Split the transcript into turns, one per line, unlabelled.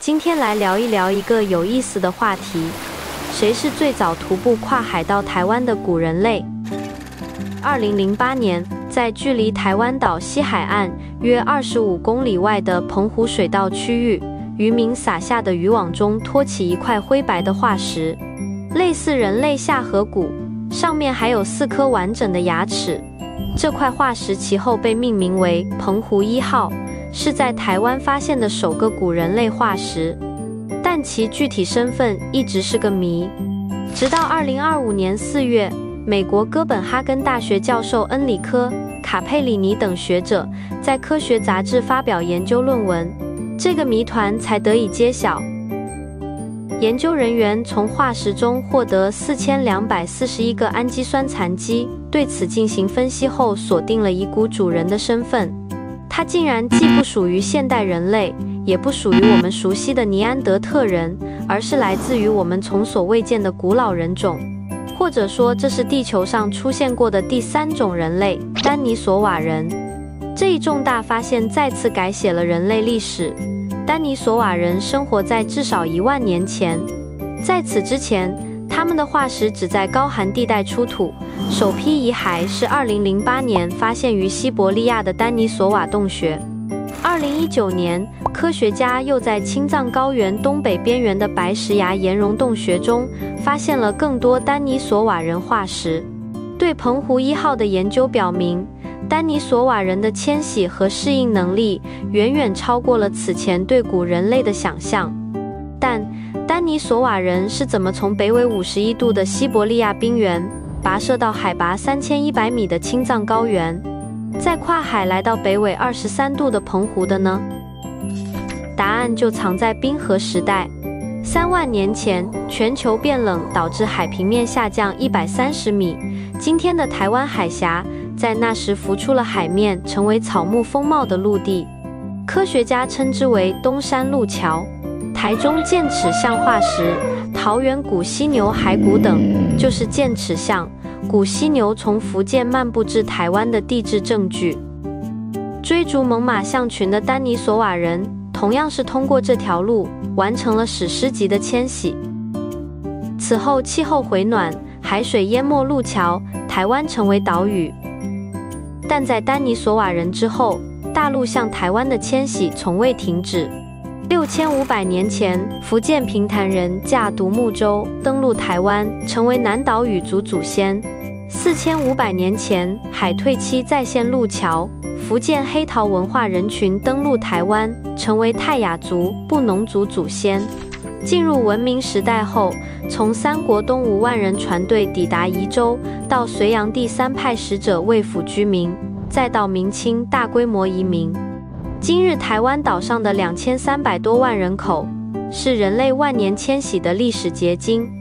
今天来聊一聊一个有意思的话题：谁是最早徒步跨海到台湾的古人类？二零零八年，在距离台湾岛西海岸约二十五公里外的澎湖水道区域，渔民撒下的渔网中托起一块灰白的化石，类似人类下颌骨，上面还有四颗完整的牙齿。这块化石其后被命名为“澎湖一号”。是在台湾发现的首个古人类化石，但其具体身份一直是个谜。直到二零二五年四月，美国哥本哈根大学教授恩里科·卡佩里尼等学者在科学杂志发表研究论文，这个谜团才得以揭晓。研究人员从化石中获得四千两百四十一个氨基酸残基，对此进行分析后，锁定了遗骨主人的身份。它竟然既不属于现代人类，也不属于我们熟悉的尼安德特人，而是来自于我们从所未见的古老人种，或者说这是地球上出现过的第三种人类——丹尼索瓦人。这一重大发现再次改写了人类历史。丹尼索瓦人生活在至少一万年前，在此之前，他们的化石只在高寒地带出土。首批遗骸是2008年发现于西伯利亚的丹尼索瓦洞穴。2019年，科学家又在青藏高原东北边缘的白石崖岩溶洞穴中发现了更多丹尼索瓦人化石。对澎湖一号的研究表明，丹尼索瓦人的迁徙和适应能力远远超过了此前对古人类的想象。但丹尼索瓦人是怎么从北纬51度的西伯利亚冰原？跋涉到海拔三千一百米的青藏高原，再跨海来到北纬二十三度的澎湖的呢？答案就藏在冰河时代。三万年前，全球变冷导致海平面下降一百三十米，今天的台湾海峡在那时浮出了海面，成为草木丰茂的陆地。科学家称之为东山路桥。台中剑齿象化石。桃园古犀牛骸骨等，就是剑齿象、古犀牛从福建漫步至台湾的地质证据。追逐猛犸象群的丹尼索瓦人，同样是通过这条路完成了史诗级的迁徙。此后气候回暖，海水淹没路桥，台湾成为岛屿。但在丹尼索瓦人之后，大陆向台湾的迁徙从未停止。六千五百年前，福建平潭人驾独木舟登陆台湾，成为南岛语族祖先。四千五百年前，海退期再现路桥，福建黑陶文化人群登陆台湾，成为泰雅族、布农族祖先。进入文明时代后，从三国东吴万人船队抵达宜州，到隋炀帝三派使者为府居民，再到明清大规模移民。今日台湾岛上的两千三百多万人口，是人类万年迁徙的历史结晶。